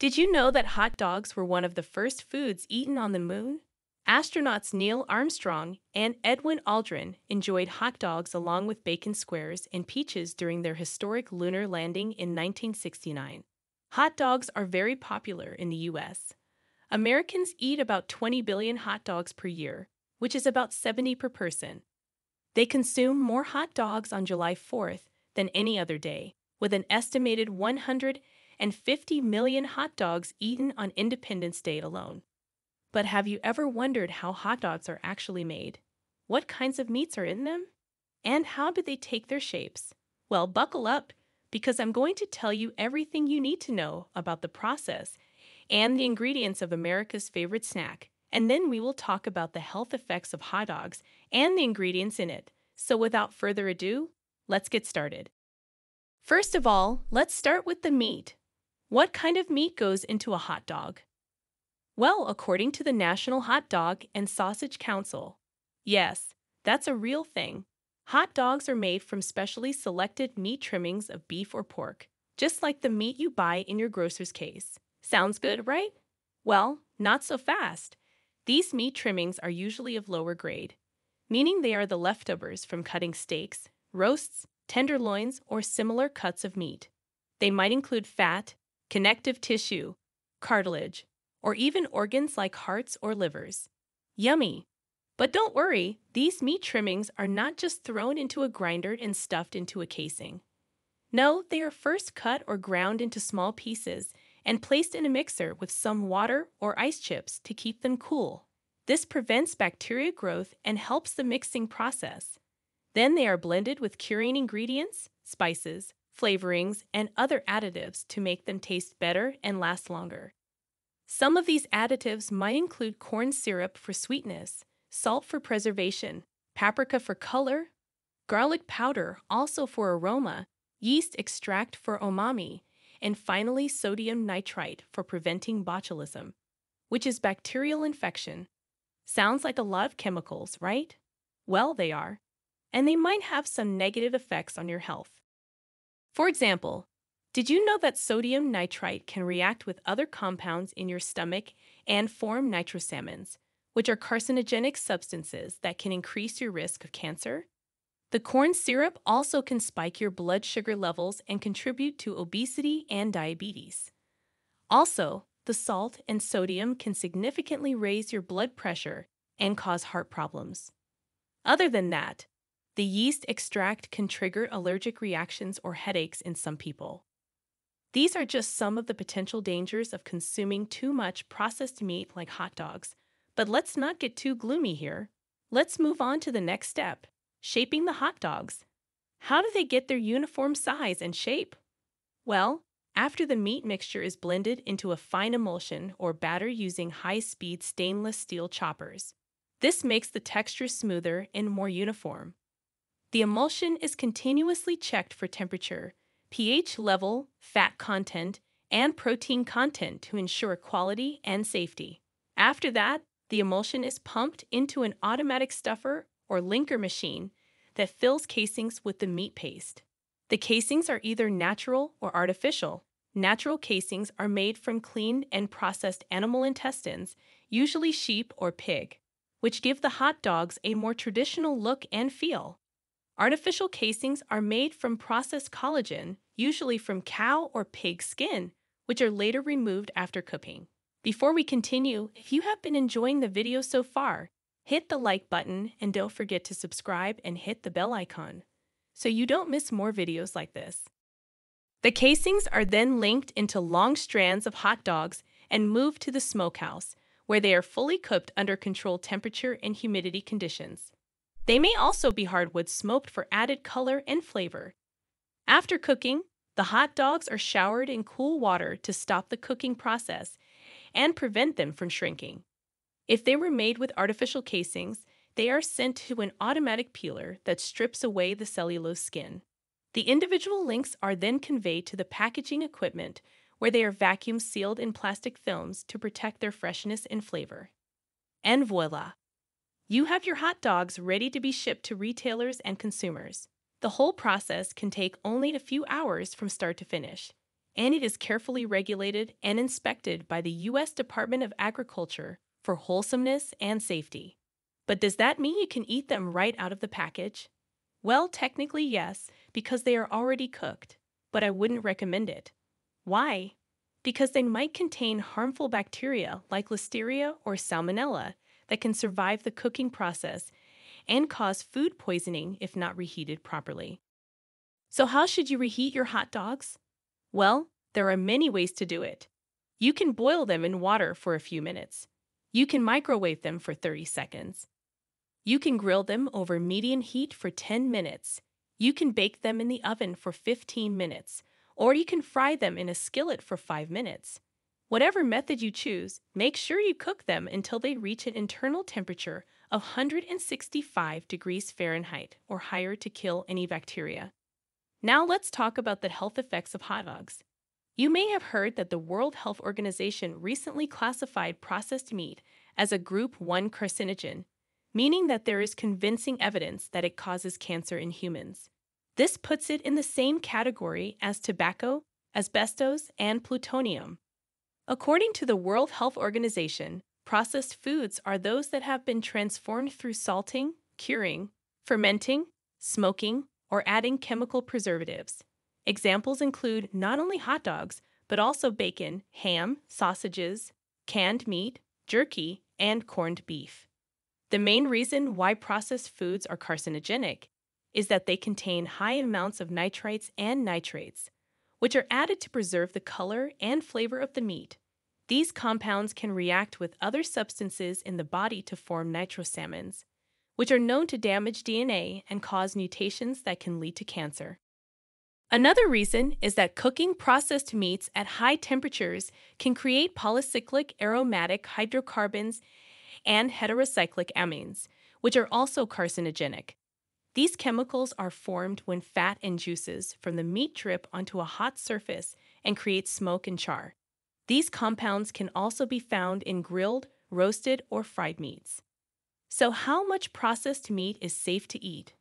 Did you know that hot dogs were one of the first foods eaten on the moon? Astronauts Neil Armstrong and Edwin Aldrin enjoyed hot dogs along with bacon squares and peaches during their historic lunar landing in 1969. Hot dogs are very popular in the U.S. Americans eat about 20 billion hot dogs per year, which is about 70 per person. They consume more hot dogs on July 4th than any other day, with an estimated 150 million hot dogs eaten on Independence Day alone. But have you ever wondered how hot dogs are actually made? What kinds of meats are in them? And how do they take their shapes? Well, buckle up, because I'm going to tell you everything you need to know about the process and the ingredients of America's favorite snack. And then we will talk about the health effects of hot dogs and the ingredients in it. So without further ado, let's get started. First of all, let's start with the meat. What kind of meat goes into a hot dog? Well, according to the National Hot Dog and Sausage Council, yes, that's a real thing. Hot dogs are made from specially selected meat trimmings of beef or pork, just like the meat you buy in your grocer's case. Sounds good, right? Well, not so fast. These meat trimmings are usually of lower grade, meaning they are the leftovers from cutting steaks, roasts, tenderloins, or similar cuts of meat. They might include fat, connective tissue, cartilage, or even organs like hearts or livers. Yummy! But don't worry, these meat trimmings are not just thrown into a grinder and stuffed into a casing. No, they are first cut or ground into small pieces and placed in a mixer with some water or ice chips to keep them cool. This prevents bacteria growth and helps the mixing process. Then they are blended with curing ingredients, spices, flavorings, and other additives to make them taste better and last longer. Some of these additives might include corn syrup for sweetness, salt for preservation, paprika for color, garlic powder also for aroma, yeast extract for umami, and finally sodium nitrite for preventing botulism, which is bacterial infection. Sounds like a lot of chemicals, right? Well, they are. And they might have some negative effects on your health. For example, did you know that sodium nitrite can react with other compounds in your stomach and form nitrosamines, which are carcinogenic substances that can increase your risk of cancer? The corn syrup also can spike your blood sugar levels and contribute to obesity and diabetes. Also, the salt and sodium can significantly raise your blood pressure and cause heart problems. Other than that, the yeast extract can trigger allergic reactions or headaches in some people. These are just some of the potential dangers of consuming too much processed meat like hot dogs. But let's not get too gloomy here. Let's move on to the next step shaping the hot dogs. How do they get their uniform size and shape? Well, after the meat mixture is blended into a fine emulsion or batter using high speed stainless steel choppers, this makes the texture smoother and more uniform. The emulsion is continuously checked for temperature pH level, fat content, and protein content to ensure quality and safety. After that, the emulsion is pumped into an automatic stuffer or linker machine that fills casings with the meat paste. The casings are either natural or artificial. Natural casings are made from cleaned and processed animal intestines, usually sheep or pig, which give the hot dogs a more traditional look and feel. Artificial casings are made from processed collagen, usually from cow or pig skin, which are later removed after cooking. Before we continue, if you have been enjoying the video so far, hit the like button and don't forget to subscribe and hit the bell icon so you don't miss more videos like this. The casings are then linked into long strands of hot dogs and moved to the smokehouse, where they are fully cooked under controlled temperature and humidity conditions. They may also be hardwood smoked for added color and flavor. After cooking, the hot dogs are showered in cool water to stop the cooking process and prevent them from shrinking. If they were made with artificial casings, they are sent to an automatic peeler that strips away the cellulose skin. The individual links are then conveyed to the packaging equipment where they are vacuum sealed in plastic films to protect their freshness and flavor. And voila! You have your hot dogs ready to be shipped to retailers and consumers. The whole process can take only a few hours from start to finish. and it is carefully regulated and inspected by the U.S. Department of Agriculture for wholesomeness and safety. But does that mean you can eat them right out of the package? Well, technically, yes, because they are already cooked, but I wouldn't recommend it. Why? Because they might contain harmful bacteria like Listeria or Salmonella that can survive the cooking process and cause food poisoning if not reheated properly. So, how should you reheat your hot dogs? Well, there are many ways to do it. You can boil them in water for a few minutes. You can microwave them for 30 seconds. You can grill them over medium heat for 10 minutes. You can bake them in the oven for 15 minutes, or you can fry them in a skillet for 5 minutes. Whatever method you choose, make sure you cook them until they reach an internal temperature of 165 degrees Fahrenheit or higher to kill any bacteria. Now let's talk about the health effects of hot dogs. You may have heard that the World Health Organization recently classified processed meat as a Group 1 carcinogen, meaning that there is convincing evidence that it causes cancer in humans. This puts it in the same category as tobacco, asbestos, and plutonium. According to the World Health Organization, processed foods are those that have been transformed through salting, curing, fermenting, smoking, or adding chemical preservatives. Examples include not only hot dogs, but also bacon, ham, sausages, canned meat, jerky, and corned beef. The main reason why processed foods are carcinogenic is that they contain high amounts of nitrites and nitrates, which are added to preserve the color and flavor of the meat. These compounds can react with other substances in the body to form nitrosamines, which are known to damage DNA and cause mutations that can lead to cancer. Another reason is that cooking processed meats at high temperatures can create polycyclic aromatic hydrocarbons and heterocyclic amines, which are also carcinogenic. These chemicals are formed when fat and juices from the meat drip onto a hot surface and create smoke and char. These compounds can also be found in grilled, roasted, or fried meats. So, how much processed meat is safe to eat?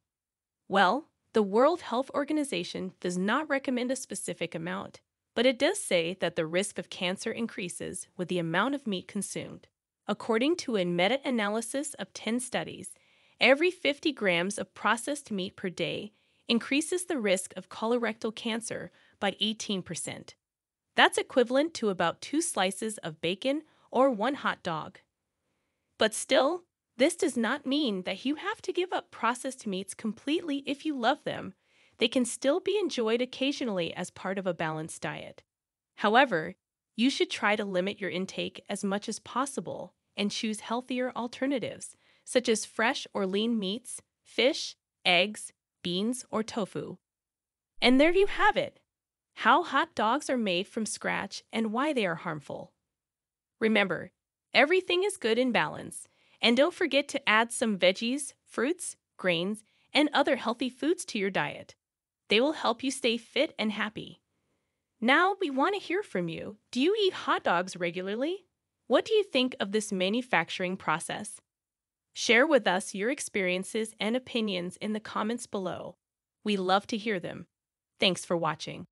Well, the World Health Organization does not recommend a specific amount, but it does say that the risk of cancer increases with the amount of meat consumed. According to a meta analysis of 10 studies, every 50 grams of processed meat per day increases the risk of colorectal cancer by 18%. That's equivalent to about two slices of bacon or one hot dog. But still, this does not mean that you have to give up processed meats completely if you love them. They can still be enjoyed occasionally as part of a balanced diet. However, you should try to limit your intake as much as possible and choose healthier alternatives, such as fresh or lean meats, fish, eggs, beans, or tofu. And there you have it how hot dogs are made from scratch and why they are harmful. Remember, everything is good in balance, and don't forget to add some veggies, fruits, grains, and other healthy foods to your diet. They will help you stay fit and happy. Now we want to hear from you. Do you eat hot dogs regularly? What do you think of this manufacturing process? Share with us your experiences and opinions in the comments below. We love to hear them. Thanks for watching.